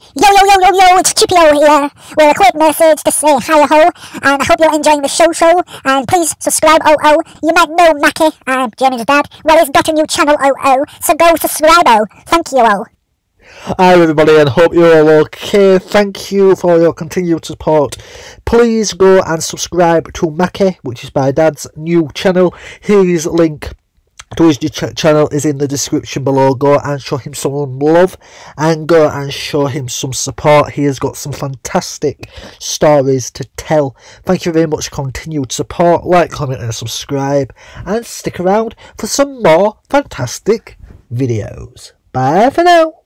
Yo, yo, yo, yo, yo, it's Chippio here with a quick message to say hi ho, and I hope you're enjoying the show show, and please subscribe, oh oh. You might know Mackie, I'm Jamie's dad, well he's got a new channel, oh oh, so go subscribe, oh. Thank you, oh. Hi everybody and hope you're all okay. Thank you for your continued support. Please go and subscribe to Mackie, which is my dad's new channel. His link to his ch- channel is in the description below. Go and show him some love and go and show him some support. He has got some fantastic stories to tell. Thank you very much for continued support. Like, comment, and subscribe, and stick around for some more fantastic videos. Bye for now.